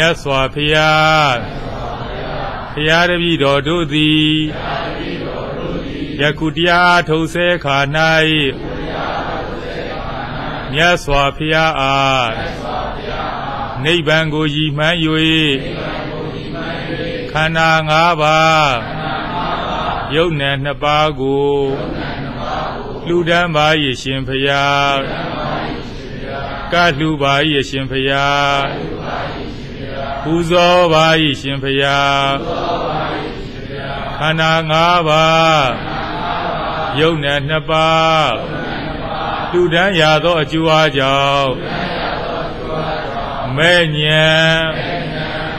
မြတ်စွာဘုရားဘုရားတပည့်တော်တို့သည်ယခုတရားထုံဆဲခါ၌မြတ်စွာဘုရားအားနိဗ္ဗာန်ကိုရည်မှန်း၍ခန္ဓာ၅ပါးယုတ်နယ်နှစ်ပါးကိုလူတန်းပါ၏ရှင်ဖျားကလှူပါ၏ရှင်ဖျား ပူဇော်ပါ၏ရှင်ဖျားခန္ဓာ၅ပါးယုတ်နယ်နှစ်ပါးလူတန်းရသောအကျိုးအားကြောင့်မဲ့ညံ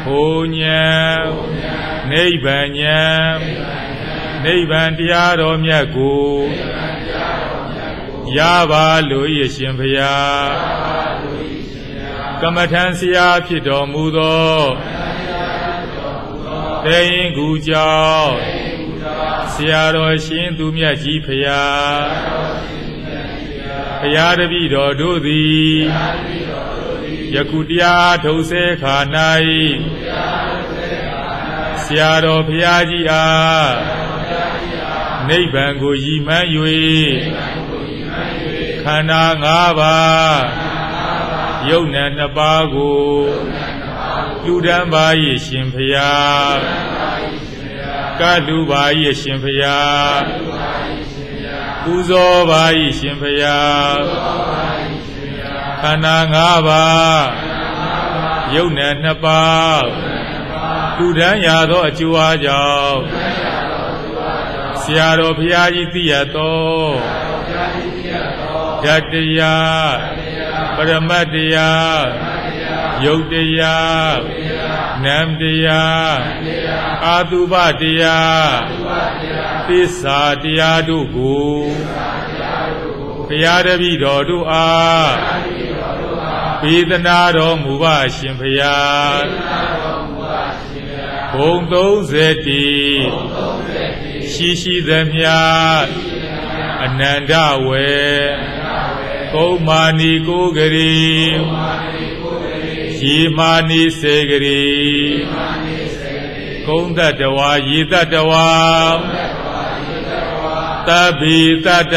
ဟိုညံနိဗ္ဗာန်ညံနိဗ္ဗာန်တရားတော်မြတ်ကိုရပါလို့ရရှင်ဖျား ကမ္မထံဆရာဖြစ်တော်မူသောတေရင်ကူကြောင့်ဆရာတော်ရှင်သူမြတ်ကြီးဖျားဖျားတပည့်တော်တို့သည်ယခုတရားထုံဆဲခါ၌ဆရာတော်ဘုရားကြီးအားနိဗ္ဗာန်ကိုရည်မှန်း၍ခန္ဓာ၅ပါး ယုတ်နံနှစ်ပါးကိုလူတန်းပါ၏ရှင်ဖျားကလူပါ၏ရှင်ဖျားပူဇော်ပါ၏ရှင်ဖျားခန္ဓာ၅ပါးယုတ်နံနှစ်ပါးလူတန်းရသောအကျိုးအားကြောင့်ဆရာတော်ဘုရားကြီးသိရသောဓာတ်တရားပ ရမတ်တရားယုတ်တရားနံတရားအာတုပတရားသစ္စာတရားတို့ကိုဘုရားတပည့်တော်တို့အားပေသနာတော်မူပါရှင်ဘုရားဘုံ30တီရှိရှိသမျှအနန္တဝေ ကုံမာနီကိုဂရီရေမာနီစေဂရီကုံတတဝါရေတတဝါတဗိတတ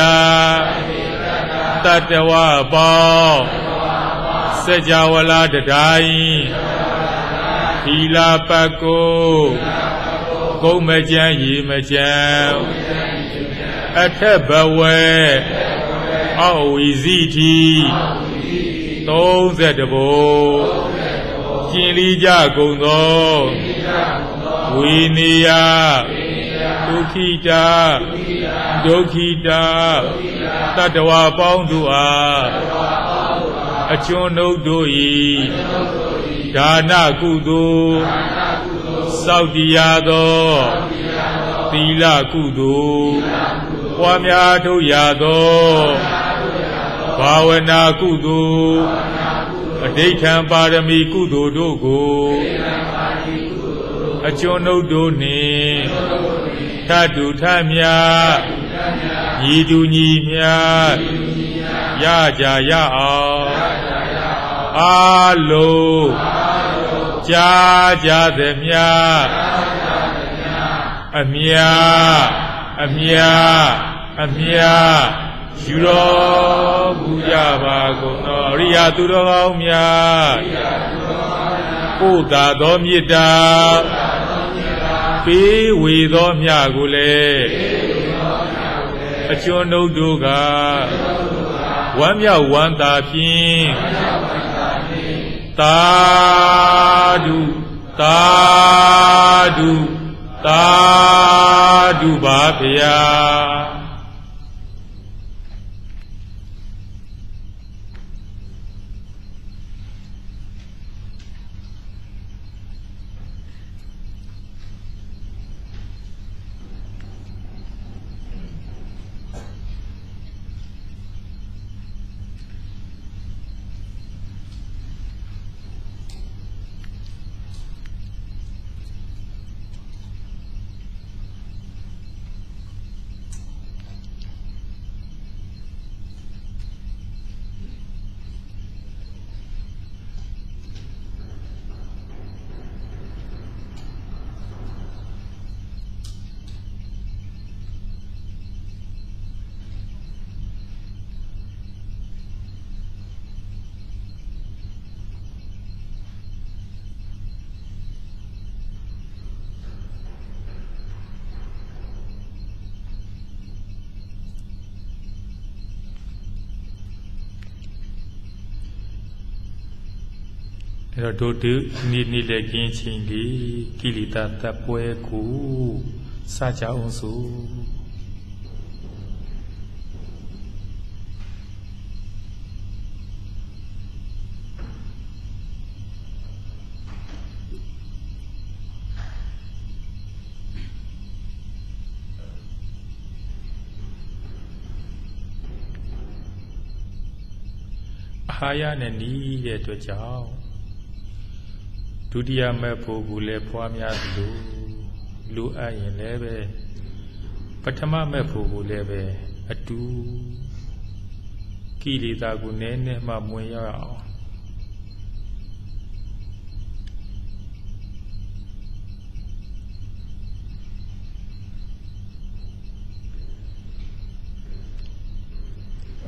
တတဝပေါင်းစကြဝဠာတတိုင်းသီလာပကိုကုံမကြံရေမကြံအထက်ဘဝေ အောက်ဝီစီတီ30ဘိုးကျင်လီကြကုန်သောဝီနီယဒုခိတာဒုခိတာတတဝပေါင်းတို့အားအချွန်းတို့တို့၏ဒါနကုသိုလ်စောက်တရားသောသီလကုသိုလ်ပွားများထုတ်ရသော ဘာဝနာကုသိုလ်အဋိဌံပါရမီကုသိုလ်တို့ကိုအကျွန်းုပ်တို့နှင့်ထတုထမြညီတူညီမြရကြရအောင်အာလုံးကြားကြသည်မြအမြအမြအမြ ယူတော်မူကြပါကုန်သောရိယာသူတော်ကောင်းများကိုယ်သာသောမေတ္တာပေးဝေသောမြကိုလည်းအကျွန်းတို့တို့ကဝမ်းမြောက်ဝမ်းသာဖြင့်သာဓုသာဓုသာဓုပါဗျာ အဲ့တော့တို့ဒီနေ့နေ့လည်းကင်းချင်းဒီကိလေသာတပ်ပွဲကိုစကြအောင်စို့အာရနဲ့နီးတဲ့အတွက်ကြောင့် ဒုတိယမဲ့ဖို့ကိုလည်းဖွားများသလိုလိုအပ်ရင်လည်းပဲပထမမဲ့ဖို့ကိုလည်းပဲအတူကိလေသာကိုနည်းနည်းမှမဝင်ရအောင်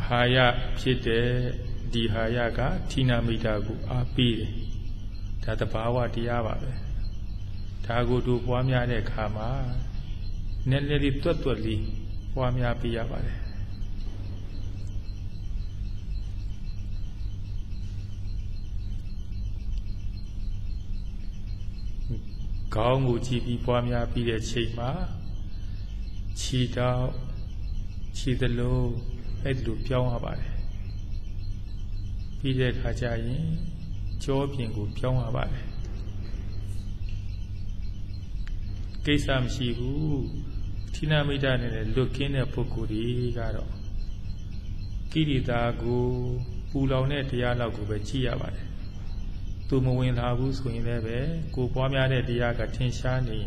ဟာယဖြစ်တဲ့ဒီဟာယကဌိနာမိတာကိုအားပေးတယ် ဒါတဘာဝတရားပါပဲဒါကိုတို့ပွားများတဲ့အခါမှာနည်းနည်းလေးတွတ်တွတ်လေးပွားများပေးရပါတယ်ခေါင်းကိုကြည့်ပြီးပွားများပြီးတဲ့ချိန်မှာခြေတောက်ခြေသလုံးအဲ့လိုပြောင်းရပါတယ်ပြီးတဲ့အခါကျရင် ကြောပြင်ကိုပြောင်းရပါတယ်ကိစ္စမရှိဘူးဌိနမိတ်တနဲ့လွတ်ကင်းတဲ့ပုဂ္ဂိုလ်တွေကတော့ကိရိတာကိုပူလောင်တဲ့တရားလောက်ကိုပဲကြည့်ရပါတယ်သူမဝင်လာဘူးဆိုရင်လည်းပဲကိုပွားများတဲ့တရားကထင်ရှားနေ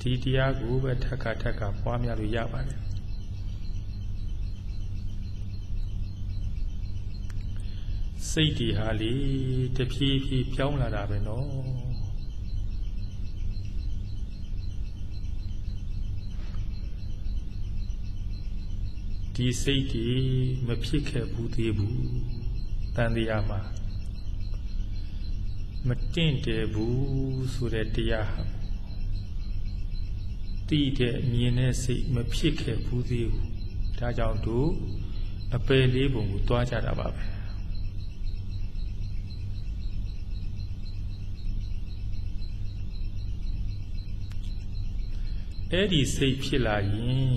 ဒီတရားကိုပဲထက်ခါထက်ခါပွားများလို့ရပါတယ် စိတ်တွေဟာလေတဖြည်းဖြည်းပြောင်းလာတာပဲနော်ဒီစိတ်တွေမဖြစ်ခဲ့ဘူးသေးဘူးတန်တရားမှာမတင့်တယ်ဘူးဆိုတဲ့တရားဟာတိတဲ့မြင်တဲ့စိတ်မဖြစ်ခဲ့ဘူးသေးဘူးဒါကြောင့်တို့အပယ်လေးပုံကိုတွားကြတာပါပဲ အဲ့ဒီစိတ်ဖြစ်လာရင်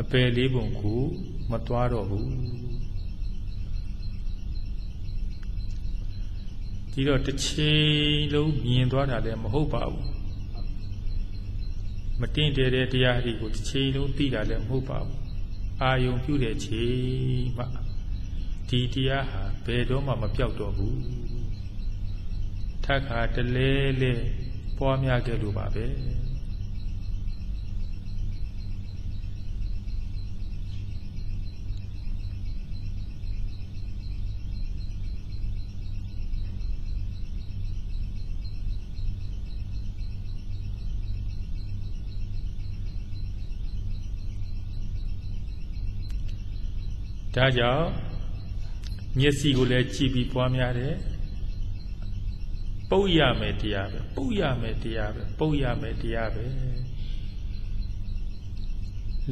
အပယ်လေးပုံကိုမသွားတော့ဘူးဒီတော့တစ်ချိန်လုံးမြင်သွားတာလည်းမဟုတ်ပါဘူးမတင်တယ်တဲ့တရားတွေကိုတစ်ချိန်လုံးသိတာလည်းမဟုတ်ပါဘူးအာယုံပြုတဲ့ချိန်မှဒီတရားဟာဘယ်တော့မှမပြောက်တော့ဘူးထက်ခါတလဲလဲပွားများခဲ့လို့ပါပဲ ဒါကြောင့်မျက်စိကိုလည်းကြည့်ပြီးပွားများတယ်ပုတ်ရမယ်တရားပဲပုတ်ရမယ်တရားပဲပုတ်ရမယ်တရားပဲ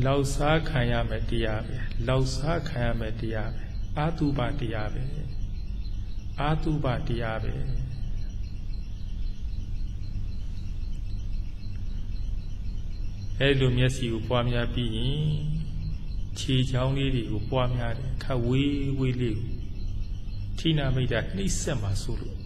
လောက်စားခံရမယ်တရားပဲလောက်စားခံရမယ်တရားပဲအာတုပတရားပဲအာတုပတရားပဲအဲလိုမျက်စိကိုပွားများပြီးရင် ခြေချောင်းလေးတွေကိုပွားများတယ်ခတ်ဝေးဝေးလေးကိုဌိနာမိတ်တာနှိမ့်ဆက်မှာဆိုလို့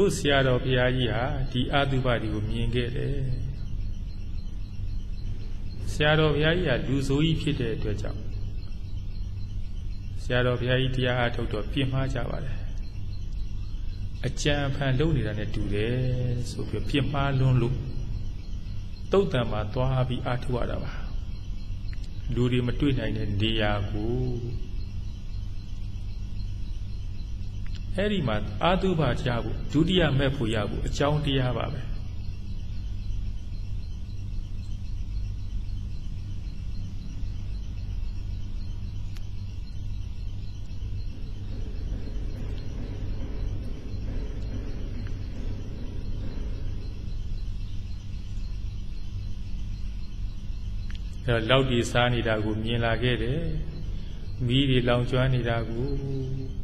တို့ဆရာတော်ဘုရားကြီးဟာဒီအတုပတွေကိုမြင်ခဲ့တယ်ဆရာတော်ဘုရားကြီးဟာလူဆိုးကြီးဖြစ်တဲ့အတွက်ကြောင့်ဆရာတော်ဘုရားကြီးတရားအားထုတ်တော့ပြင်မှားကြပါတယ်အကြံဖန်လုပ်နေတာနဲ့တူတယ်ဆိုပြီးပြစ်မှားလွန်းလို့တုတ်တံမှာသွားပြီးအာထုရတာပါလူတွေမတွေ့နိုင်တဲ့နေရာကို အဲ့ဒီမှာအာတုဘကြဖို့ဒုတိယမဲ့ဖို့ရဖို့အကြောင်းတရားပါပဲအဲတော့လောက်ဒီစားနေတာကိုမြင်လာခဲ့တယ် မိတွေလောင်ကျွမ်းနေတာကို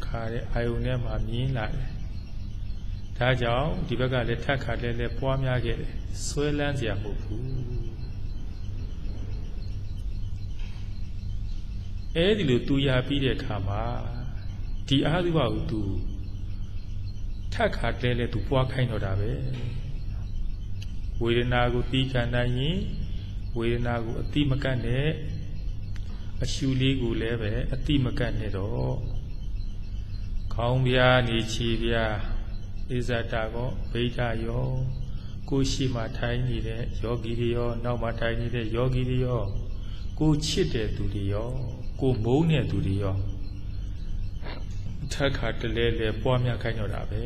ခါတဲ့အာယုန်ထဲမှာမြင်လာတယ်ဒါကြောင့်ဒီဘက်ကလည်းထက်ခါလဲလဲပွားများခဲ့တယ်ဆွဲလန်းစရာမဟုတ်ဘူးအဲဒီလိုသူရပြီးတဲ့အခါမှာဒီအာသုဘကိုသူထက်ခါလဲလဲသူပွားခိုင်းတော့တာပဲဝေဒနာကိုသိခံနိုင်ရင်ဝေဒနာကိုအတိမကတ်နဲ့ အရှူလေးကိုလည်းပဲအတိမကတ်နဲ့တော့ခေါင်းပြားနေချီပြားဣဇတာကောဗိဓာယောကိုရှိမှထိုင်နေတဲ့ယောဂီတွေရောနောက်မှထိုင်နေတဲ့ယောဂီတွေရောကိုချစ်တဲ့သူတွေရောကိုမုန်းတဲ့သူတွေရောထက်ခါတလဲလဲပွားများခိုင်းတော့တာပဲ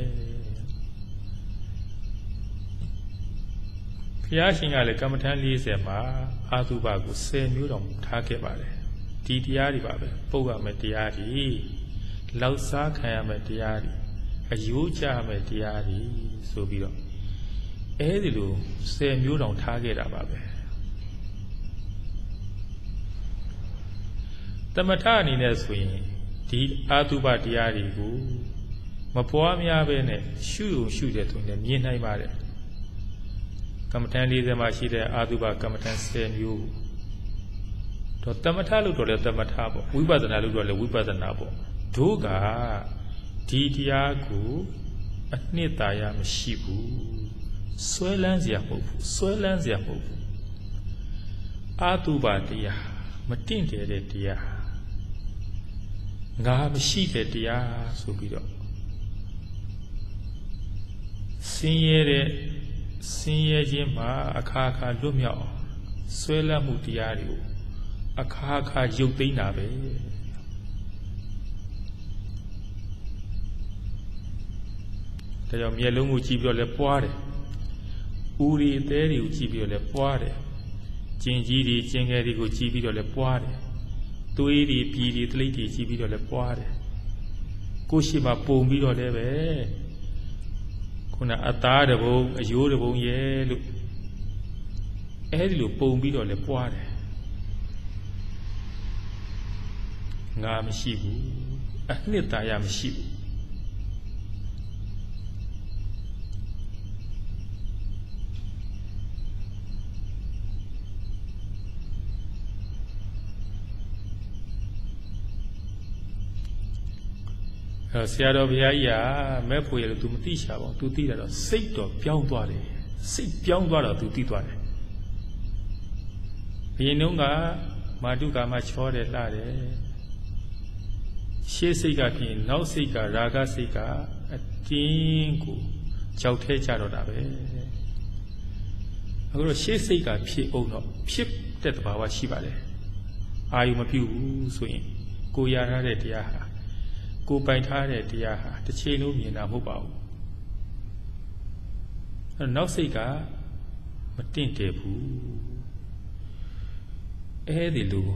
ဘုရားရှင်ကလည်းကမ္မထမ်း40မှာအာသုဘကို10မျိုးတော်ထားခဲ့ပါတယ် ဒီတရားတွေပါပဲပုတ်ရမယ်တရားတွေလောက်စားခံရမယ်တရားတွေအယိုးကြမယ်တရားတွေဆိုပြီးတော့အဲဒီလို10မျိုးတော်ထားခဲ့တာပါပဲတမထအနေနဲ့ဆိုရင်ဒီအာသုဘတရားတွေကိုမပွားများပဲနဲ့ရှုုံရှုတဲ့သူနဲ့မြင်နိုင်ပါတယ်ကမ္မထန်40မှာရှိတဲ့အာသုဘကမ္မထန်10မျိုး တော့တမထလို့တော့လဲတမထပေါ့ဝိပဿနာလို့တော့လဲဝိပဿနာပေါ့တို့ကဒီတရားကိုအနှစ်သာရမရှိဘူးဆွဲလန်းစရာမဟုတ်ဘူးဆွဲလန်းစရာမဟုတ်ဘူးအာသုဘတရားမတင့်တယ်တဲ့တရားငါမရှိတဲ့တရားဆိုပြီးတော့ဆင်းရဲတဲ့ဆင်းရဲခြင်းမှာအခါခါလွတ်မြောက်ဆွဲလန်းမှုတရားတွေကို အခါခါရုပ်သိမ်းတာပဲဒါကြောင့်မျက်လုံးကိုကြည့်ပြီးတော့လဲပွားတယ်။ဦးရီအသေးတွေကိုကြည့်ပြီးတော့လဲပွားတယ်။ကျင်ကြီးတွေကျင်ငယ်တွေကိုကြည့်ပြီးတော့လဲပွားတယ်။သွေးတွေပြည်တွေတလိပ်တွေကြည့်ပြီးတော့လဲပွားတယ်။ကိုရှိမှပုံပြီးတော့လဲပဲခုနအသားတဘုံအယိုးတဘုံရဲ့လို့အဲဒီလိုပုံပြီးတော့လဲပွားတယ် ငါမရှိဘူးအနှစ်သာရမရှိဘူးအဲဆရာတော်ဘုရားကြီးကမဲ့ဖွေလို့ तू မသိချပါဘူး तू သိတာတော့စိတ်တော့ပြောင်းသွားတယ်စိတ်ပြောင်းသွားတော့ तू သိသွားတယ်ဘယင်တုန်းကမာတုကာမချောတယ်လှတယ် ရှေးစိတ်ကဖြစ်နောက်စိတ်ကရာဂစိတ်ကအတင်းကိုကြောက်ထဲကြတော့တာပဲအခုတော့ရှေးစိတ်ကဖြစ်အောင်တော့ဖြစ်တဲ့သဘာဝရှိပါလေအာယုမပြုဘူးဆိုရင်ကိုရထားတဲ့တရားဟာကိုပိုင်ထားတဲ့တရားဟာတစ်ချိန်လုံးမြင်တာမဟုတ်ပါဘူးအဲနောက်စိတ်ကမတင့်တယ်ဘူးအဲဒီလို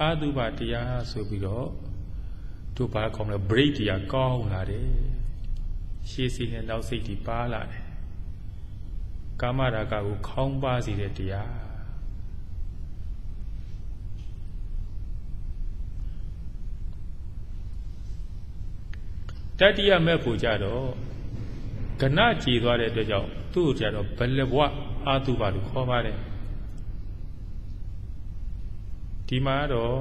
အာတုဘတရားဆိုပြီးတော့ တို့ဘာကောင်းလဲ break တရားကောင်းလာတယ်ရှေးစိတ်နဲ့နောက်စိတ်ဒီပါလာတယ်ကာမရာဂကိုခေါင်းပါစေတဲ့တရားတတိယမဲ့ဖို့ကြတော့ကဏကြည်သွားတဲ့အတွက်ကြောင့်သူ့ကိုကြတော့ဘလဘဝအာတုပါလို့ခေါ်ပါတယ်ဒီမှာတော့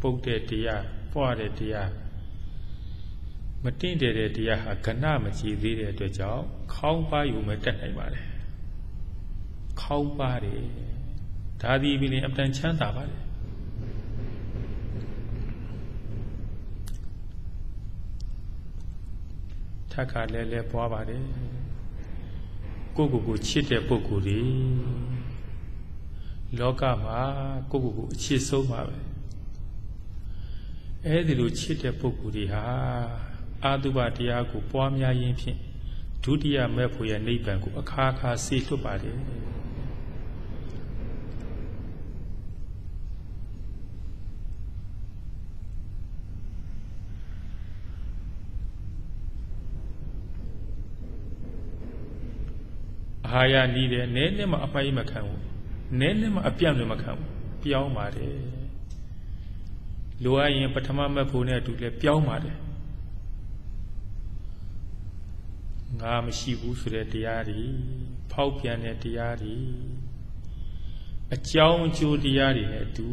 ပုတ်တဲ့တရား ပွားတဲ့တရားမတင့်တယ်တဲ့တရားဟာကဏမကြည်သေးတဲ့အတွက်ကြောင့်ခေါင်းပါယူမဲ့တက်နိုင်ပါတယ်ခေါင်းပါတယ်ဒါသည်ပင်အပန်ချမ်းသာပါတယ်တ်ခါလဲလဲပွားပါတယ်ကိုကိုကိုချစ်တဲ့ပုဂ္ဂိုလ်တွေလောကမှာကိုကိုကိုအချစ်ဆုံးပါပဲ အဲဒီလိုချစ်တဲ့ပုဂ္ဂိုလ်တွေဟာအာတုဘတရားကိုပွားများရင်းဖြင့်ဒုတိယမဲ့ဖို့ရဲ့နိဗ္ဗာန်ကိုအခါခါစေလွတ်ပါတယ်အာဟာရနီးတယ်နည်းနည်းမှအပိုင်မခံဘူးနည်းနည်းမှအပြန့်လည်းမခံဘူးပြောင်းပါတယ် လိုအပ်ရင်ပထမမဲ့ဖို့နဲ့အတူလဲပြောင်းပါတယ်ငါမရှိဘူးဆိုတဲ့တရားတွေဖောက်ပြန်တဲ့တရားတွေအကြောင်းအကျိုးတရားတွေနဲ့အတူ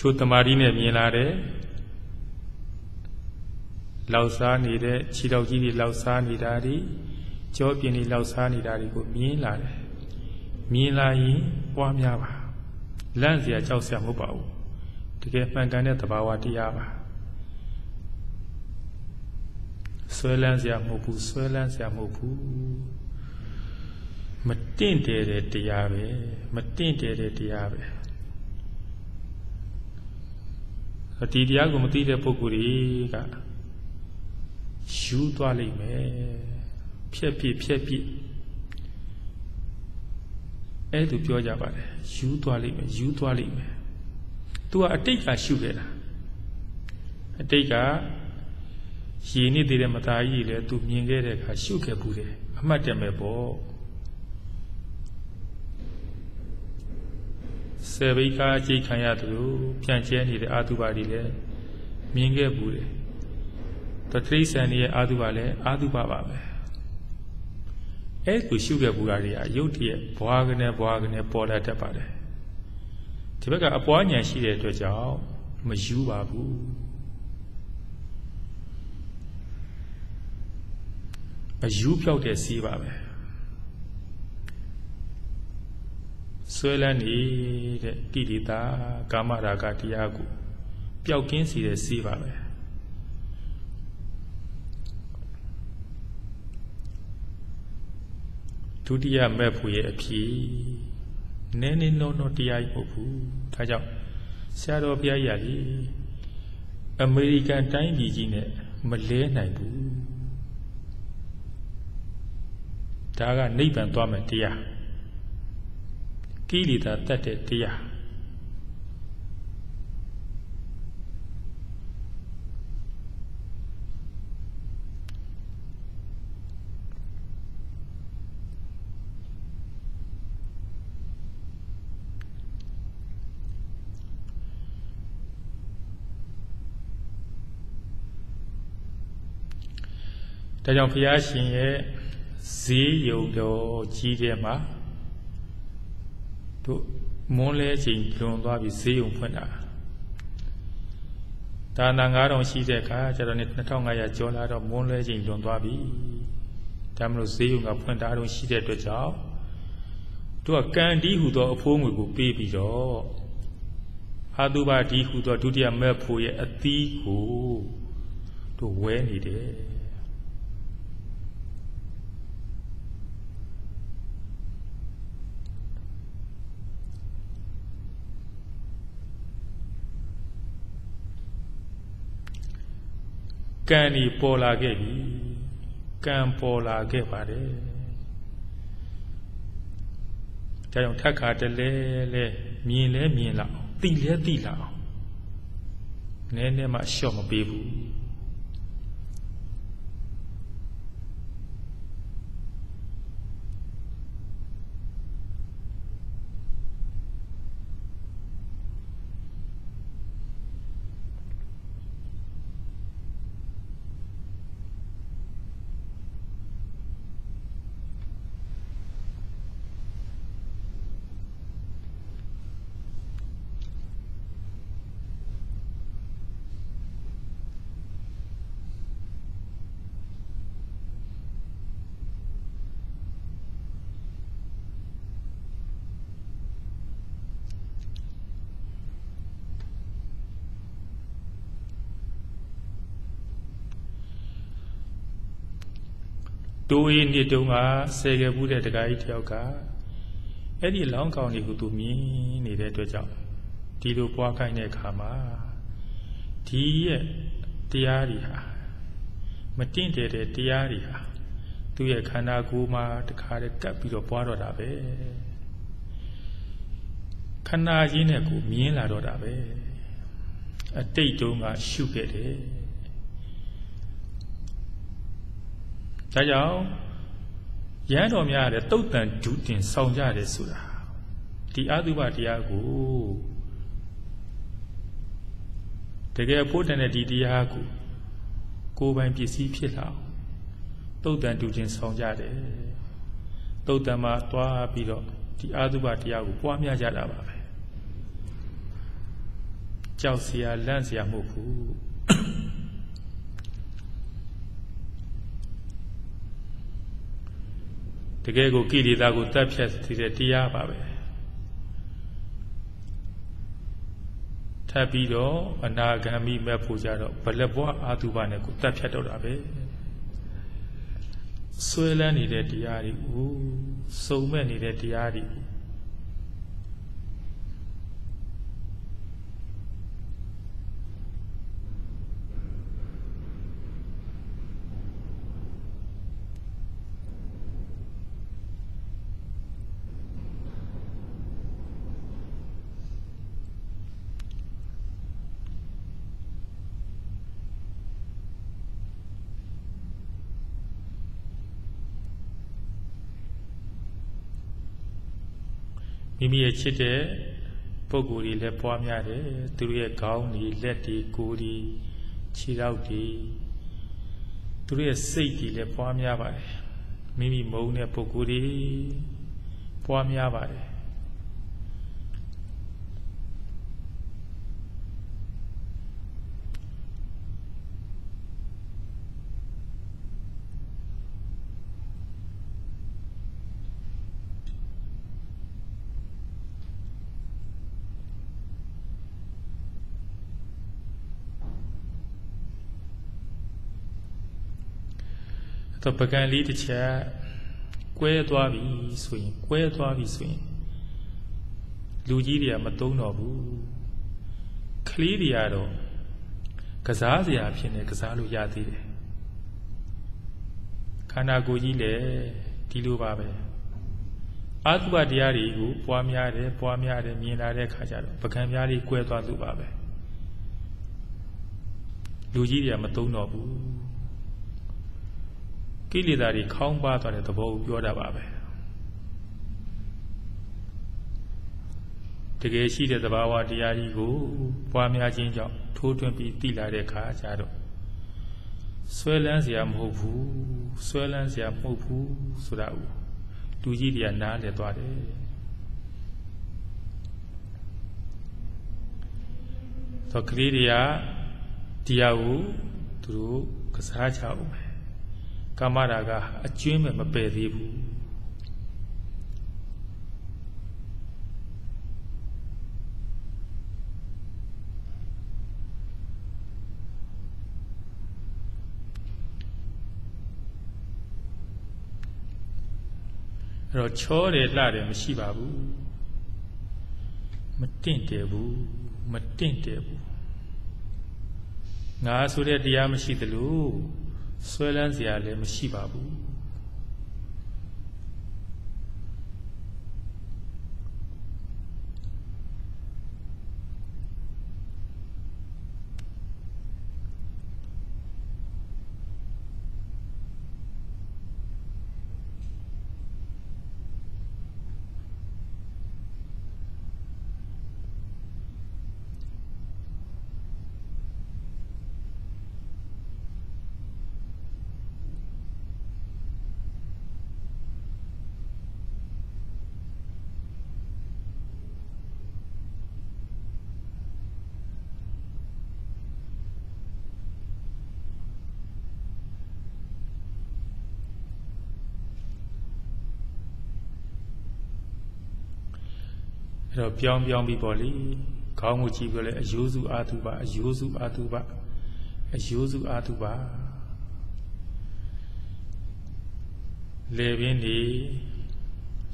ချိုတမာရီနဲ့မြင်လာတယ်လောက်စားနေတဲ့ခြေတော်ကြီးတွေလောက်စားနေတာတွေကြောပြင်းတွေလောက်စားနေတာတွေကိုမြင်လာတယ်မြင်လာရင်ပွားများပါလန့်เสียကြောက်เสียမဟုတ်ပါဘူးတကယ်မှန်ကန်တဲ့သဘာဝတရားပါဆွဲလန်းเสียမဟုတ်ဘူးဆွဲလန်းเสียမဟုတ်ဘူးမတင့်တယ်တဲ့တရားပဲမတင့်တယ်တဲ့တရားပဲ ဒီတရားကိုမသိတဲ့ပုဂ္ဂိုလ်တွေကယူသွားလိမ့်မယ်ဖြက်ပြဖြက်ပြအဲ့သူပြောကြပါတယ်ယူသွားလိမ့်မယ်ယူသွားလိမ့်မယ်သူကအတိတ်ကရှုခဲ့တာအတိတ်ကရေနစ်သေးတဲ့မသားကြီးလေသူမြင်ခဲ့တဲ့အခါရှုခဲ့ဘူးတယ်အမှတ်တမဲ့ပေါ့ ဆယ်ဘိကားအကျိတ်ခံရသူပြန်ကျဲနေတဲ့အာတုပါတွေလည်းမြင်ခဲ့ဘူးတယ်တတိဆန်ရဲ့အာတုပါလည်းအာတုပါပါပဲအဲ့ကိုရှုခဲ့ဘူးတာတွေကရုပ်တရက်ဘွားကနေဘွားကနေပေါ်လာတတ်ပါတယ်ဒီဘက်ကအပွားဉာဏ်ရှိတဲ့အတွက်ကြောင့်မယူပါဘူးအယူပြောက်တဲ့စီးပါပဲ ဆွဲလန်းနေတဲ့ကိလေသာကာမရာဂတရားကိုပျောက်ကင်းစေတဲ့စေးပါပဲဒုတိယမဲ့ဖို့ရဲ့အဖြစ်နည်းနည်းလုံးလုံးတရားကြီးမဟုတ်ဘူးဒါကြောင့်ဆရာတော်ဘုရားကြီးကလေအမေရိကန်တိုင်းပြည်ကြီးနဲ့မလဲနိုင်ဘူးဒါကနိဗ္ဗာန်သွားမယ်တရား ကိလေသာတတ်တဲ့တရားဒါကြောင့်ဘုရားရှင်ရဲ့ဈေးယုံတော်ကြီးတဲ့မှာ တို့မွန်းလဲချိန်လွန်သွားပြီးဈေးုံဖွင့်တာဒါနာ9000ရှိတဲ့အခါကျတော့2500ကျော်လာတော့မွန်းလဲချိန်လွန်သွားပြီဒါမလို့ဈေးုံကဖွင့်တာတော့ရှိတဲ့အတွက်ကြောင့်တို့ကကံဒီဟုသောအဖိုးငွေကိုပေးပြီးတော့အာတုဘဒီဟုသောဒုတိယမဲ့ဖို့ရဲ့အသီးကိုတို့ဝဲနေတယ် ကံဒီပေါ်လာခဲ့ပြီကံပေါ်လာခဲ့ပါတယ်ဒါကြောင့်ထက်ခါတလဲလဲမြင်လဲမြင်လာအောင်သိလဲသိလာအောင်နည်းနည်းမှရှော့မပေးဘူး တိုးအေးနှစ်တုန်းကဆယ်ကဘူးတဲ့တခါကြီးတယောက်ကအဲ့ဒီလောင်းကောင်တွေကိုသူမြင်နေတဲ့အတွက်ကြောင့်ဒီလိုပွားခိုင်းတဲ့အခါမှာဒီရဲ့တရားတွေဟာမတင့်တယ်တဲ့တရားတွေဟာသူ့ရဲ့ခန္ဓာကိုယ်မှာတခါတည်းကပ်ပြီးတော့ပွားတော့တာပဲခန္ဓာကြီးနဲ့ကိုမြင်လာတော့တာပဲအတိတ်တုန်းကရှုခဲ့တယ် ဒါကြောင့်ရဟန်းတော်များတဲ့တုတ်တန်ဒုတင်ဆောင်ကြတယ်ဆိုတာဒီအတုပတရားကိုတကယ်ဖို့တန်တဲ့ဒီတရားကိုကိုယ်ပိုင်ပစ္စည်းဖြစ်လာအောင်တုတ်တန်ဒုတင်ဆောင်ကြတယ်တုတ်တန်မှာသွားပြီးတော့ဒီအတုပတရားကိုပွားများကြတာပါပဲကြောက်เสียလန့်เสียမဟုတ်ဘူး တကယ်ကိုကိလေသာကိုတတ်ဖြတ်တဲ့တရားပါပဲထပ်ပြီးတော့အနာဂမ်မိမဲ့ဖို့ကြတော့ဘလက်ဘွားအာတုဘနဲ့ကိုတတ်ဖြတ်တော့တာပဲဆွဲလန်းနေတဲ့တရားတွေဦးစုံမဲ့နေတဲ့တရားတွေမိ မိရဲ့ချစ်တဲ့ပုံကိုယ်တွေလည်းပွားများတယ်သူတို့ရဲ့ခေါင်းတွေလက်တွေကိုယ်တွေခြေထောက်တွေသူတို့ရဲ့စိတ်တွေလည်းပွားများပါတယ်မိမိမုန်းတဲ့ပုံကိုယ်တွေပွားများပါတယ် တော့ပကံလေးတစ်ချက်ကွဲသွားပြီဆိုရင်ကွဲသွားပြီဆိုရင်လူကြီးတွေကမသုံးတော့ဘူးကလေးတွေကတော့ကစားစရာဖြစ်နေကစားလို့ရသေးတယ်ခန္ဓာကိုယ်ကြီးလည်းဒီလိုပါပဲအာသုဘတရားတွေကိုပွားများတယ်ပွားများတယ်မြင်လာတဲ့အခါကျတော့ပကံပြားလေးကွဲသွားသူပါပဲလူကြီးတွေကမသုံးတော့ဘူး ကိလေသာတွေခေါင်းပါသွားတဲ့သဘောကိုပြောတာပါပဲတကယ်ရှိတဲ့သဘာဝတရားကြီးကိုပွားများခြင်းကြောင့်ထိုးထွင်းပြီးသိလာတဲ့အခါကျတော့ဆွဲလန်းเสียမဟုတ်ဘူးဆွဲလန်းเสียမဟုတ်ဘူးဆိုတာကိုလူကြီးတွေကနားလည်သွားတယ်တော့ကလေးတွေကတရားကိုသူတို့ကစားချအောင်ပဲ ကာမရာဂအကျွင်းမဲ့မပယ်သေးဘူးအဲ့တော့ချောတယ်လှတယ်မရှိပါဘူးမတင့်တယ်ဘူးမတင့်တယ်ဘူးငါဆိုတဲ့တရားမရှိသလို ဆွဲလန်းစရာလည်းမရှိပါဘူး တော့ပြောင်းပြောင်းပြီးပေါ့လေခေါင်းကိုကြည့်ပြီးလဲအယိုးစုအာတုပအယိုးစုအာတုပအယိုးစုအာတုပလေပင်ဒီ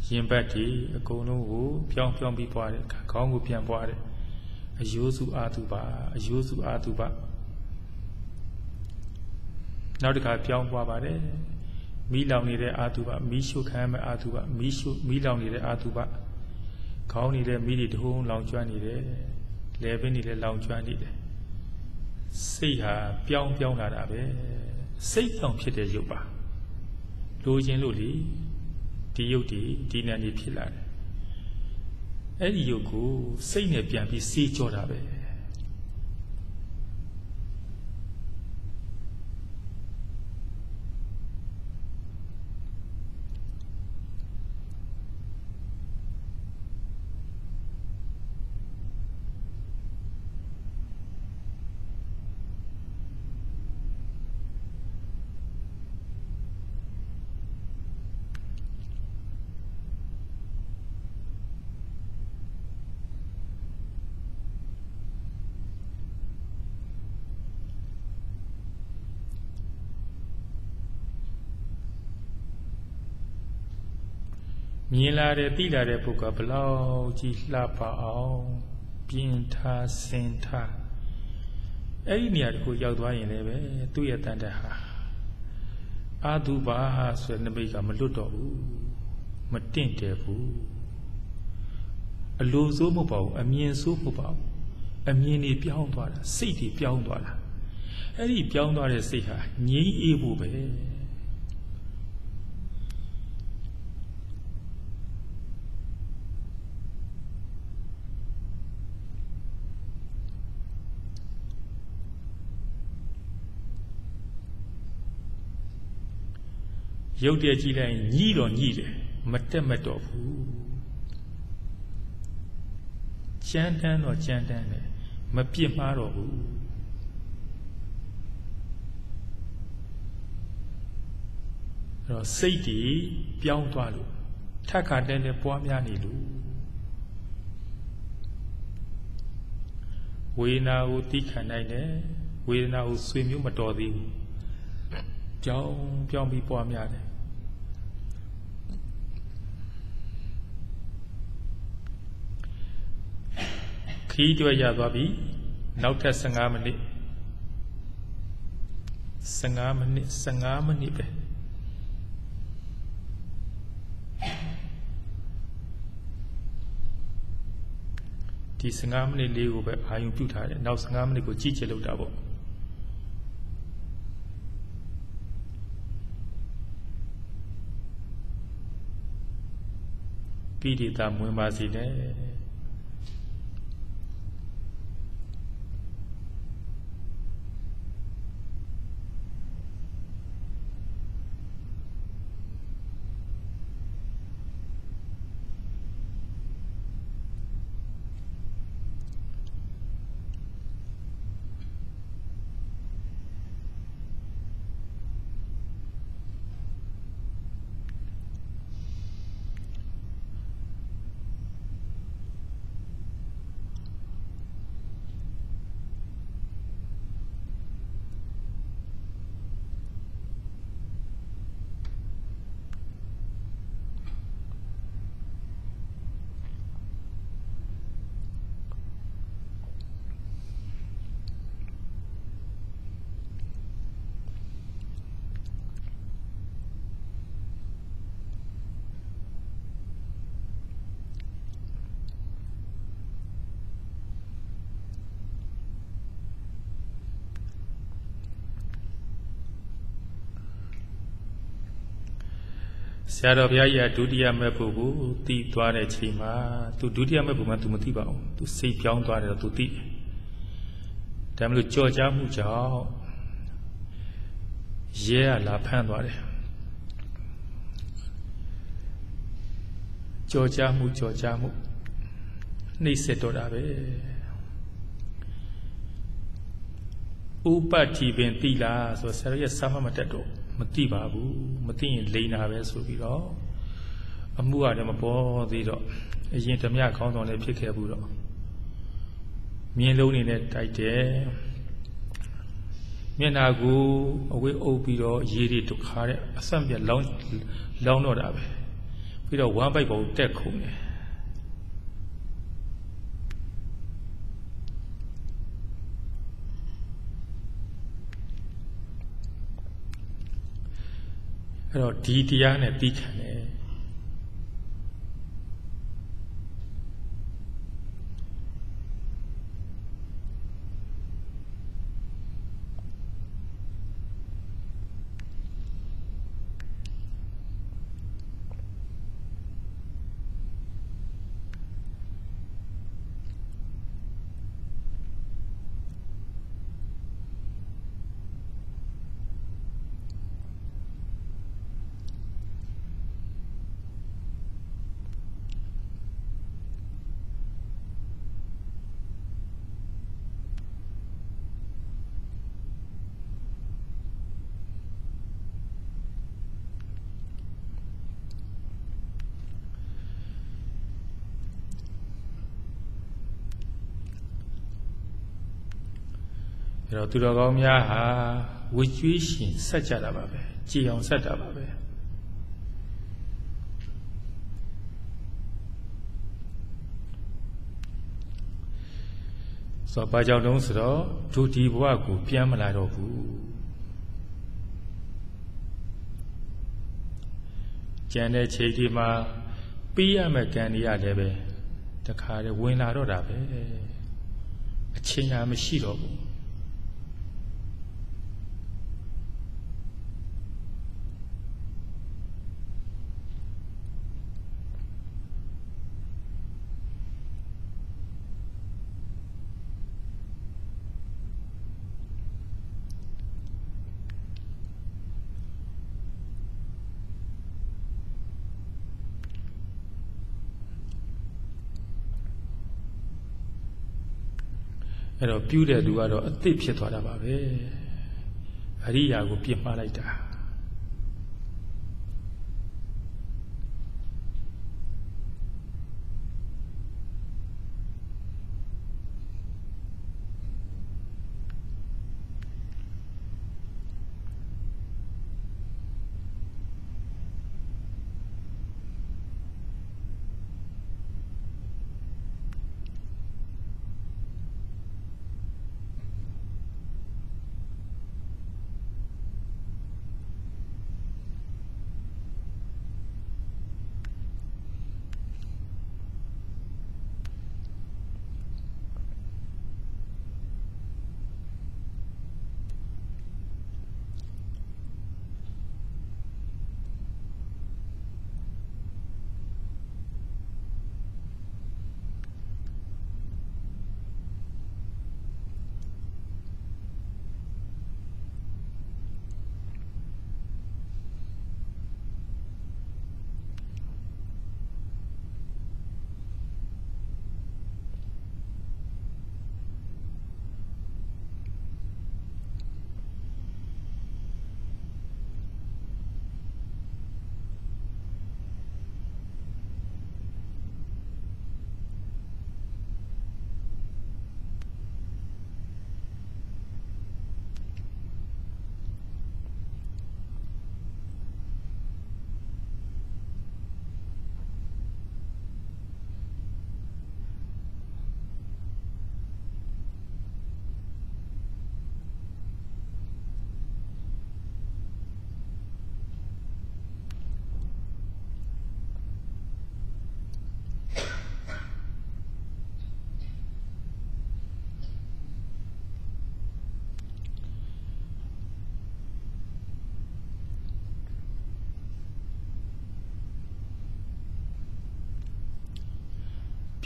ရင်ဘတ်ဒီအကုန်လုံးကိုပြောင်းပြောင်းပြီးပွားတယ်ခေါင်းကိုပြန်ပွားတယ်အယိုးစုအာတုပအယိုးစုအာတုပနောက်တစ်ခါပြောင်းပွားပါတယ်မိလောင်နေတဲ့အာတုပမိရှုခံမဲ့အာတုပမိရှုမိလောင်နေတဲ့အာတုပ ခေါင်းနေတဲ့မိတွေတဟုံးလောင်ကျွမ်းနေတယ်လယ်ပင်တွေလည်းလောင်ကျွမ်းနေတယ်စိတ်ဟာပြောင်းပြောင်းလာတာပဲစိတ်ပြောင်းဖြစ်တဲ့ရုပ်ပါလိုချင်လို့လေဒီရုပ်ဒီဒီနာနေဖြစ်လာတယ်အဲ့ဒီရုပ်ကိုစိတ်နဲ့ပြန်ပြီးစေးကြောတာပဲ မြင်လာတဲ့သိလာတဲ့ပုဂ္ဂိုလ်ဘလောက်ကြီးလှပအောင်ပြင်းထားစင်ထားအဲ့ဒီနေရာတခုရောက်သွားရင်လည်းပဲသူ့ရဲ့တန်တဟာအာတုပါဆိုတဲ့နမိတ်ကမလွတ်တော့ဘူးမတင့်တယ်ဘူးအလိုဆိုးမဟုတ်ပါဘူးအမြင်ဆိုးမဟုတ်ပါဘူးအမြင်တွေပြောင်းသွားတာစိတ်တွေပြောင်းသွားတာအဲ့ဒီပြောင်းသွားတဲ့စိတ်ဟာငြိမ်းအေးဖို့ပဲ ရုပ်တည်းကြည့်လိုက်ညှိတော့ညှိတယ်မတက်မတော့ဘူးကြမ်းတမ်းတော့ကြမ်းတမ်းတယ်မပြစ်မှားတော့ဘူးအဲ့တော့စိတ်ဒီပြောင်းသွားလို့ထက်ခါတဲတဲပွားများနေလို့ဝေဒနာကိုသိခံနိုင်တယ်ဝေဒနာကိုဆွေမျိုးမတော်သေးဘူးကြောင်းပြောင်းပြီးပွားများတယ် ခီးတွဲရသွားပြီနောက်ထပ်15မိနစ်15မိနစ်15မိနစ်ပဲဒီ15မိနစ်လေးကိုပဲအာရုံပြုထားတယ်နောက်15မိနစ်ကိုကြည့်ချင်လို့တာပေါ့ပိဋိတာမွင်ပါစီနဲ့ ဆရာတော်ဘုရားကြီးကဒုတိယမဲ့ဖို့ကိုတီးသွားတဲ့ချိန်မှာသူဒုတိယမဲ့ဖို့မှသူမသိပါဘူးသူစိတ်ပြောင်းသွားတယ်တော့သူသိတယ်ဒါမလို့ကြော်ကြားမှုကြောင့်ရဲကလာဖမ်းသွားတယ်ကြော်ကြားမှုကြော်ကြားမှုနှိမ့်ဆက်တော့တာပဲဥပတ္တိပင်တိလားဆိုဆရာရဲ့စာမမတက်တော့ မတိပါဘူးမတိရင်လိန်တာပဲဆိုပြီးတော့အမှုရတယ်မပေါ်သေးတော့အရင်ဓမြခေါင်းဆောင်လည်းဖြစ်ခဲ့ဘူးတော့မြင်းလုံးနေနဲ့တိုက်တယ်မျက်နာကိုအဝေးအုပ်ပြီးတော့ရေတွေဒုက္ခတဲ့အဆက်ပြလောင်းလောင်းတော့တာပဲပြီးတော့ဝမ်းပိုက်ပေါ်တက်ခုန်တယ် အဲ့တော့ဒီတရားနဲ့ပြီးခံတယ်အဲ့ တော့သူတော်ကောင်းများဟာဝိကျွေးရှင်ဆက်ကြတာပါပဲကြည်အောင်ဆက်တာပါပဲဆိုတော့ဘာကြောင့်တုံးဆိုတော့ဒုဒီဘဝကိုပြန်မလာတော့ဘူးကျန်တဲ့ချိန်ဒီမှာပြီးရမယ့်ကံတွေရတယ်ပဲတခါတည်းဝင်လာတော့တာပဲအချိန်ဟာမရှိတော့ဘူး ပြူးတဲ့လူကတော့အသိဖြစ်သွားတာပါပဲအရိယာကိုပြစ်မှားလိုက်တာ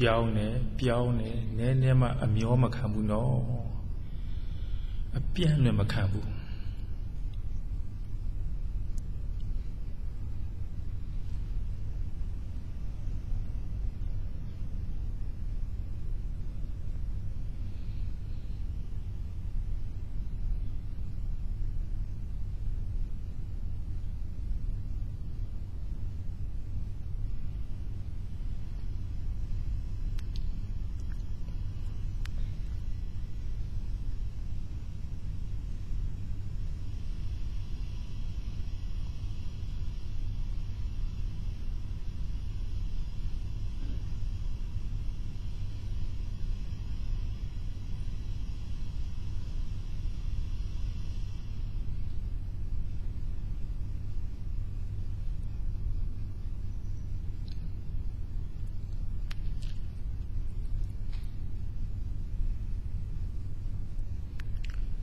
ပြောင်းတယ်ပြောင်းတယ်နည်းနည်းမှအမျောမခံဘူးနော်အပြန့်လည်းမခံဘူး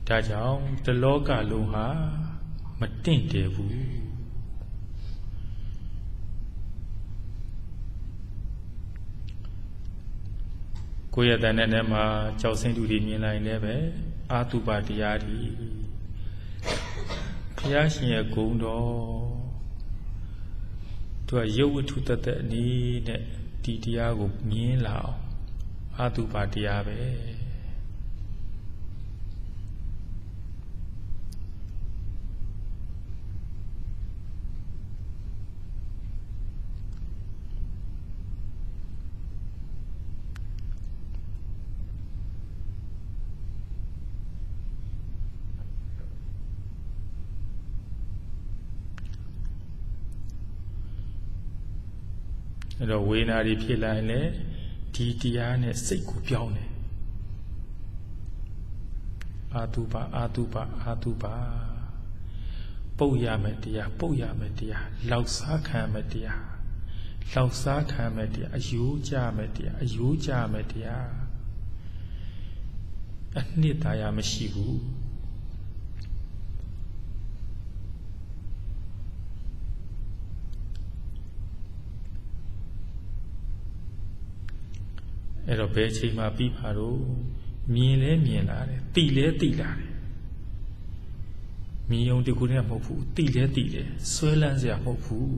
ဒါကြောင့်တလောကလုံးဟာမတင့်တယ်ဘူးကိုယ့်ရဲ့တန်တဲ့ထဲမှာကြောက်စင်းတူတွေမြင်လိုက်လည်းပဲအာတုပတရားတွေဘုရားရှင်ရဲ့ဂုဏ်တော်သူကရုပ်ဝတ္ထုတသက်အနေနဲ့ဒီတရားကိုမြင်လာအောင်အာတုပတရားပဲ အဲ့တော့ဝေဒနာတွေဖြစ်လာရင်လည်းဒီတရားနဲ့စိတ်ကိုပြောင်းတယ်အာတုပအာတုပအာတုပပုတ်ရမယ်တရားပုတ်ရမယ်တရားလောက်စားခံမယ်တရားလောက်စားခံမယ်တရားအယိုးကြမယ်တရားအယိုးကြမယ်တရားအနှစ်သာရမရှိဘူး အဲ့တော့ဘယ်ချိန်မှပြီးပါတော့မြင်လဲမြင်လာတယ်တိလဲတိလာတယ်မြင်ုံတကူနဲ့မဟုတ်ဘူးတိလဲတိတယ်ဆွဲလန်းစရာမဟုတ်ဘူး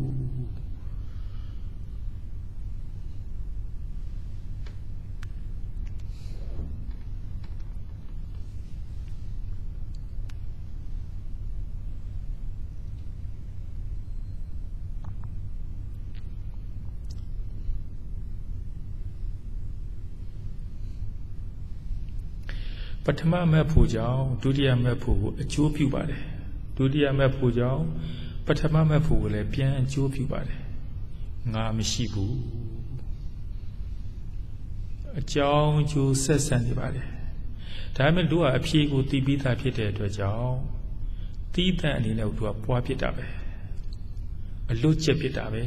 ပထမမဲ့ဖို့ကြောင့်ဒုတိယမဲ့ဖို့ကိုအကျိုးပြုပါတယ်ဒုတိယမဲ့ဖို့ကြောင့်ပထမမဲ့ဖို့ကိုလည်းပြန်အကျိုးပြုပါတယ်ငါမရှိဘူးအကြောင်းအကျိုးဆက်ဆက်နေပါတယ်ဒါပေမဲ့တို့ကအဖြေကိုတီးပြီးသားဖြစ်တဲ့အတွက်ကြောင့်တီးတန့်အနေနဲ့တို့ကပွားဖြစ်တာပဲအလွတ်ချက်ဖြစ်တာပဲ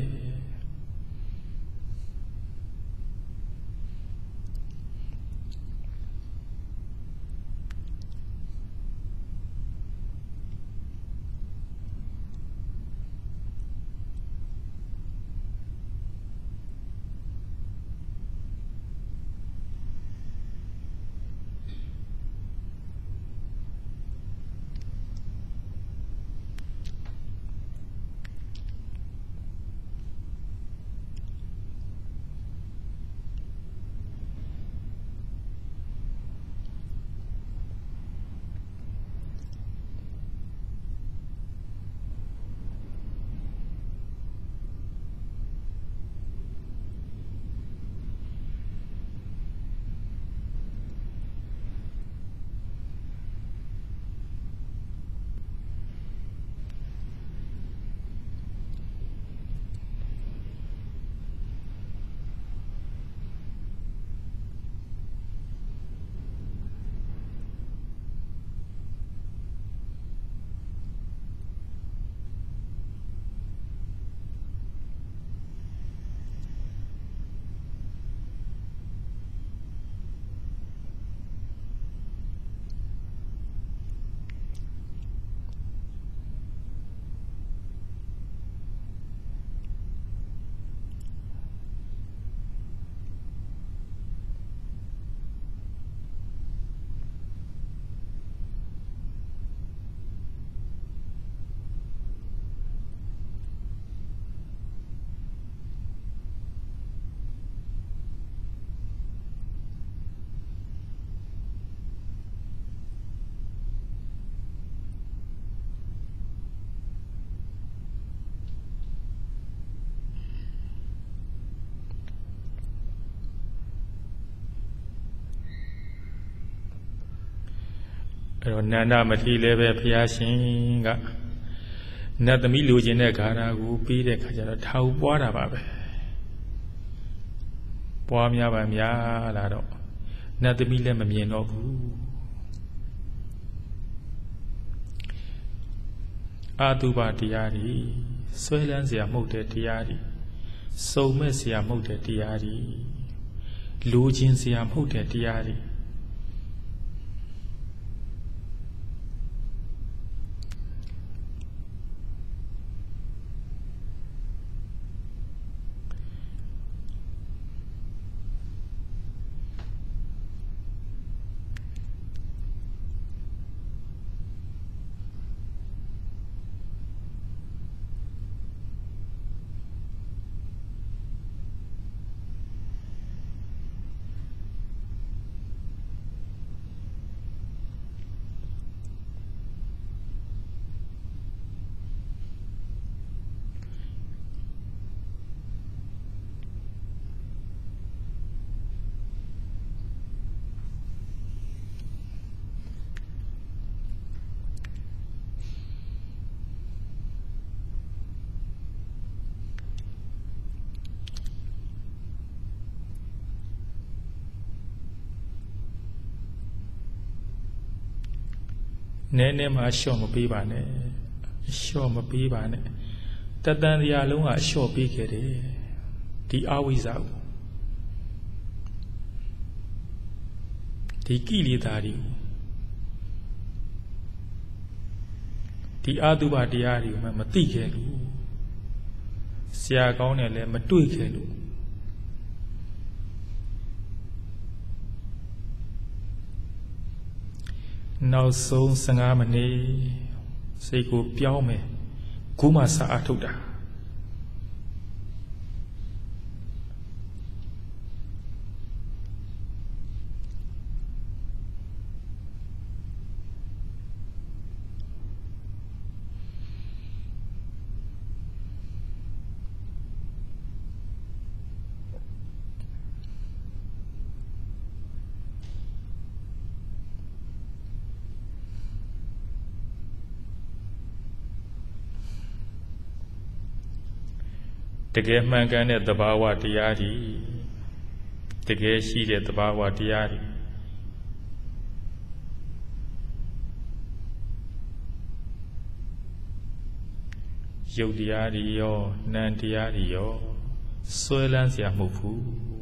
အဲ့တော့နန္ဒမထေရလည်းပဲဘုရားရှင်ကနတ်သမီးလိုချင်တဲ့ခါနာကိုပြီးတဲ့ခါကျတော့ထာဝပွားတာပါပဲပွားများပါများလာတော့နတ်သမီးလည်းမမြင်တော့ဘူးအာတုပတရားတွေဆွဲလန်းเสียမှုတ်တဲ့တရားတွေစုံမဲ့เสียမှုတ်တဲ့တရားတွေလူချင်းเสียမှုတ်တဲ့တရားတွေ နည်းနည်းမှအလျှော့မပေးပါနဲ့အလျှော့မပေးပါနဲ့တတန်တရားလုံးကအလျှော့ပေးခဲ့တယ်ဒီအဝိဇ္ဇာကိုဒီကိလေသာတွေဒီအာတုဘတရားတွေကိုမှမသိခဲ့လို့ဆရာကောင်းတယ်လည်းမတွေ့ခဲ့လို့ နောက်ဆုံး15မိနစ်စိတ်ကိုပြောင်းမယ်ခုမှစာအထုတ်တာ တကယ်မှန်ကန်တဲ့သဘာဝတရားတွေတကယ်ရှိတဲ့သဘာဝတရားတွေရုပ်တရားတွေရောနာမ်တရားတွေရောဆွဲလန်းเสียမှုဘူး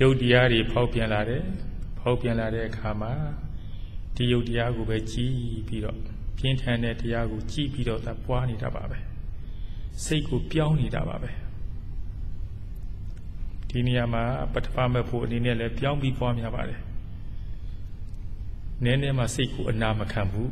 ရုပ်တရားတွေဖောက်ပြန်လာတယ်ဖောက်ပြန်လာတဲ့အခါမှာဒီရုပ်တရားကိုပဲကြည်ပြီးတော့ပြင်းထန်တဲ့တရားကိုကြည်ပြီးတော့သာပွားနေတာပါပဲစိတ်ကိုပြောင်းနေတာပါပဲဒီနေရာမှာပထမမဲ့ဖို့အနေနဲ့လည်းပြောင်းပြီးပွားများပါတယ်နည်းနည်းမှစိတ်ကိုအနာမခံဘူး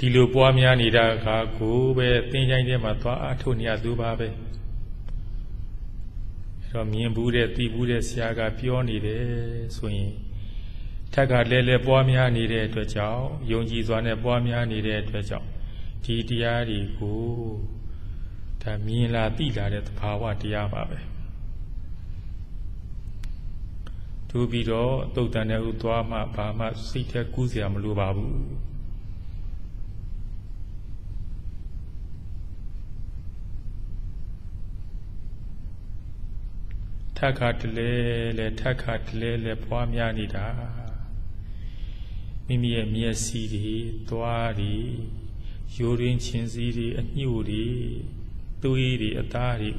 ဒီလိုပွားများနေတာအခါကိုပဲသင်ချိုင်းထဲမှာသွားအထုတ်နေရသူပါပဲအဲတော့မြင်ဘူးတဲ့သိဘူးတဲ့ဆရာကပြောနေတယ်ဆိုရင်ထက်ကလဲလဲပွားများနေတဲ့အတွက်ကြောင့်ယုံကြည်စွာနဲ့ပွားများနေတဲ့အတွက်ကြောင့်ဒီတရားတွေကိုဒါမြင်လာသိလာတဲ့သဘာဝတရားပါပဲသူပြီးတော့တုတ်တန်တဲ့ဥသွားမှဘာမှစိတ်ထဲကူးစရာမလိုပါဘူး ထက်ခါတလဲလဲထက်ခါတလဲလဲပွားများနေတာမိမိရဲ့မျက်စိတွေသွားတွေရိုးရင်းချင်းစည်းတွေအညှို့တွေသွေးတွေအသားတွေ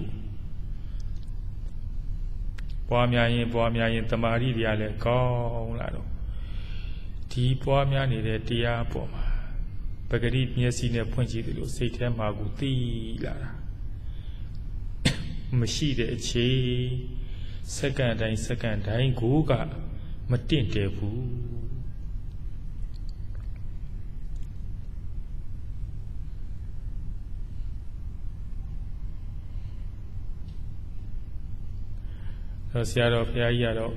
ပွားများရင်ပွားများရင်တမာရီတွေကလည်းကောင်းလာတော့ဒီပွားများနေတဲ့တရားပေါ်မှာပဂရိမျက်စိနဲ့ဖွင့်ကြည့်တယ်လို့စိတ်ထဲမှာကိုသိလာတာမရှိတဲ့အချိန် စက္ကန့်တိုင်းစက္ကန့်တိုင်းကိုကမတင့်တယ်ဘူးတော့ဆရာတော်ဘုရားကြီးကတော့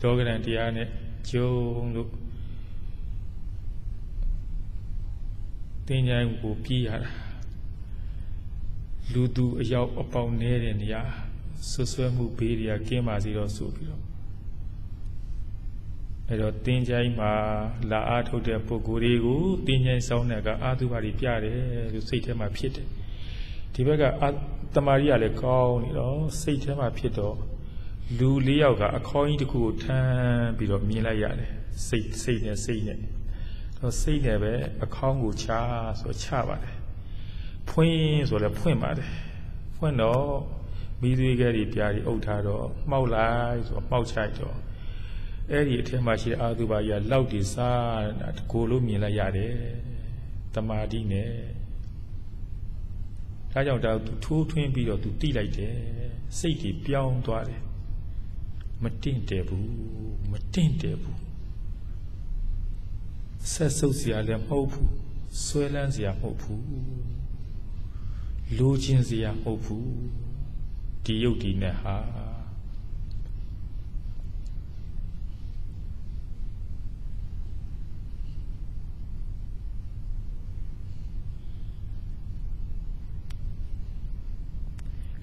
လောကရန်တရားနဲ့ကျုံလို့တင်ញိုင်းကိုပြီးရတာလူသူအယောက်အပေါင်းနေတဲ့နေရာ ဆွဆွဲမှုဘေးတွေကကင်းပါစေတော့ဆိုပြီးတော့အဲ့တော့တင်းချိုင်းမှာလာအားထုတ်တဲ့ပုဂ္ဂိုလ်တွေကိုတင်းချိုင်းဆောင်းတဲ့ကအာသုဘတွေပြတယ်လို့စိတ်ထဲမှာဖြစ်တယ်ဒီဘက်ကတမာရီကလည်းကောင်းနေတော့စိတ်ထဲမှာဖြစ်တော့လူလေးယောက်ကအခေါင်းကြီးတစ်ခုကိုထမ်းပြီးတော့မြင်လိုက်ရတယ်စိတ်စိတ်နဲ့စိတ်နဲ့တော့စိတ်နဲ့ပဲအခေါင်းကိုချဆိုချပါတယ်ဖွင့်ဆိုလည်းဖွင့်ပါတယ်ဖွင့်တော့ မိသွေးကလေးပြားကြီးအုပ်ထားတော့မှောက်လိုက်ဆိုတော့မှောက်ချိုက်တော့အဲ့ဒီအထက်မှာရှိတဲ့အာသုဘကြီးကလောက်တည်စားတာကိုလို့မြင်လိုက်ရတယ်တမာတိနဲ့ဒါကြောင့်ဒါသူထိုးထွင်းပြီးတော့သူတိလိုက်တယ်စိတ်ကြီးပြောင်းသွားတယ်မတင့်တယ်ဘူးမတင့်တယ်ဘူးဆက်ဆုပ်စရာလည်းမဟုတ်ဘူးဆွဲလန်းစရာမဟုတ်ဘူးလိုချင်စရာမဟုတ်ဘူး ဒီယုတ်ဒီနဲ့ဟာ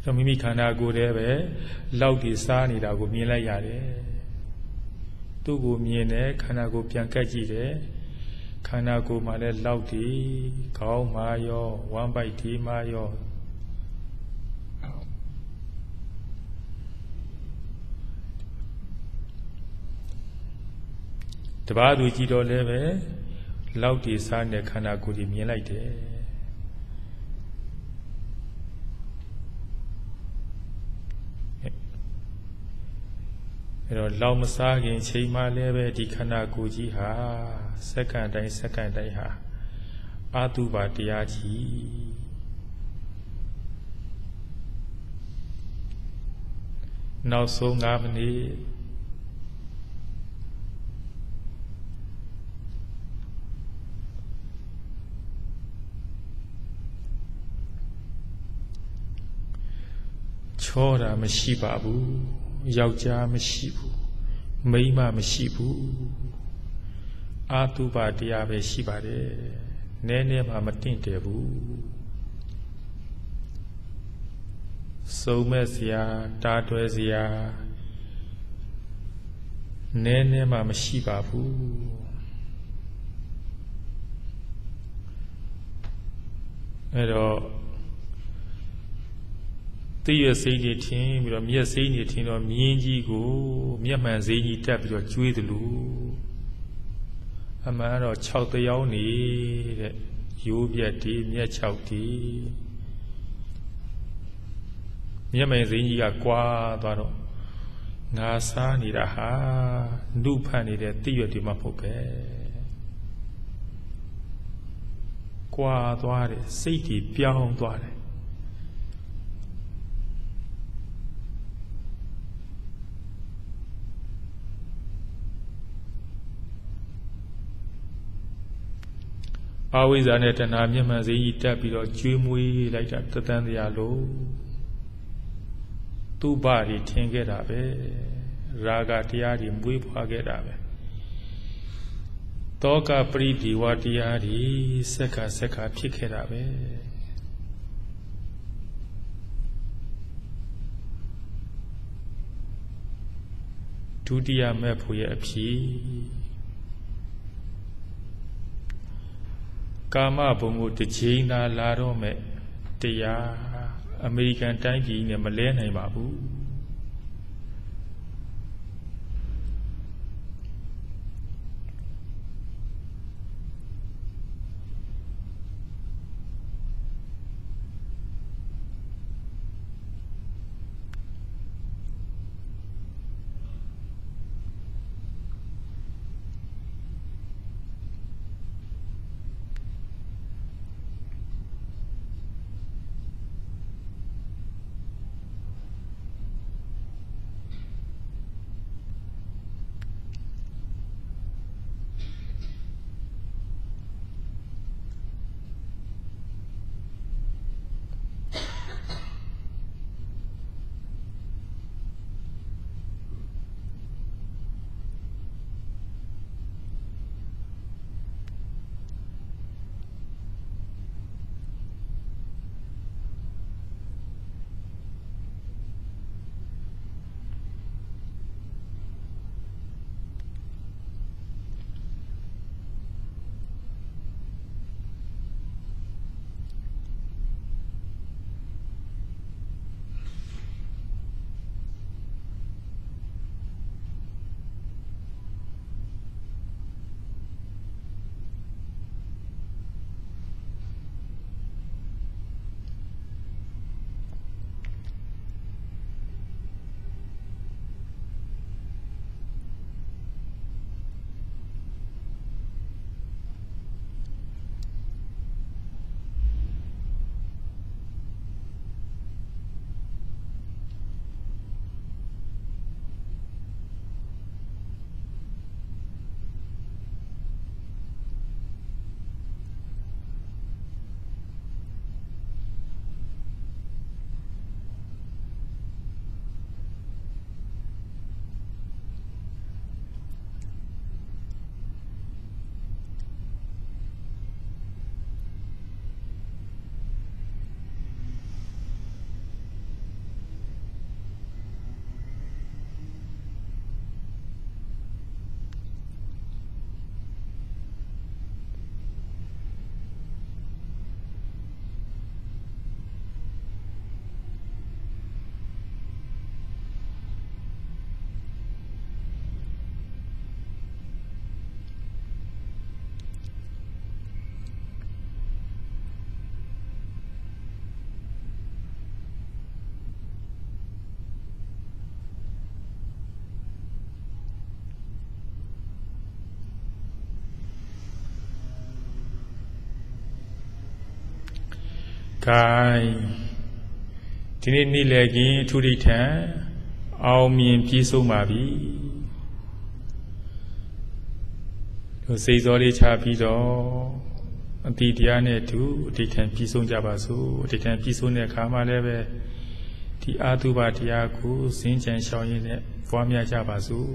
တော့မိမိခန္ဓာကိုယ်တည်းပဲလောက်ဒီစားနေတာကိုမြင်လိုက်ရတယ်သူ့ကိုမြင်တယ်ခန္ဓာကိုယ်ပြန်ကက်ကြည့်တယ်ခန္ဓာကိုယ်မှာလည်းလောက်ဒီခေါင်းမှာရောဝမ်းပိုက်ဒီမှာရော တပါးသူကြည်တော်လည်းပဲလောက်ဒီစားနဲ့ခန္ဓာကိုယ်ကြီးမြင်လိုက်တယ်အဲတော့လောက်မစားခင်ချိန်မှလည်းပဲဒီခန္ဓာကိုယ်ကြီးဟာစက္ကန့်တိုင်းစက္ကန့်တိုင်းဟာအာတုပါတရားကြီးနောက်ဆုံး9မိနစ် ချောတာမရှိပါဘူးယောက်ျားမရှိဘူးမိန်းမမရှိဘူးအာတုပတရားပဲရှိပါတယ်နည်းနည်းမှမတင့်တယ်ဘူးစုံမဲ့စရာတားတွဲစရာနည်းနည်းမှမရှိပါဘူးအဲ့တော့ သိရစိတ်တွေထင်ပြီးတော့မျက်စိတွေထင်တော့မြင်းကြီးကိုမျက်မှန်စိကြီးတက်ပြီးတော့ကျွေးတယ်လို့အမှန်တော့6တယောက်နေတဲ့ရိုးပြက်ဒီမျက်6ဒီမျက်မှန်စိကြီးကကွာသွားတော့ငါစားနေတာဟာနှုတ်ဖတ်နေတဲ့သိရဒီမှာမဟုတ်ပဲကွာသွားတယ်စိတ်ကြီးပြောင်းသွားတယ် အာဝိဇ္ဇာနဲ့တဏှာမျက်မှန်စေကြီးတက်ပြီးတော့ကျွေးမွေးလိုက်တာတသန်းတရားလို့သူ့ဘာတွေထင်ခဲ့တာပဲရာဂတရားတွေမွေးဖွားခဲ့တာပဲတောကပရိဒီဝတရားတွေစက္ခစက္ခဖြစ်ခဲ့တာပဲဒုတိယမဲ့ဖို့ရဲ့အဖြစ် ကာမဘုံကိုတစ်ချိန်သာလာတော့မဲ့တရားအမေရိကန်တိုင်းပြည်နဲ့မလဲနိုင်ပါဘူး ဂိုင်းဒီနေ့နေ့လည်ခင်းထူရိထံအောင်မြင်ပြည့်စုံပါပြီတို့စိတ်စောလေးချပြီးတော့အတိတရားနဲ့တူအဋ္ဌံပြည့်စုံကြပါစို့အဋ္ဌံပြည့်စုံတဲ့အခါမှာလည်းပဲဒီအာတုဘတရားကိုစင်ကြံရှောင်ရင်းနဲ့ပွားများကြပါစို့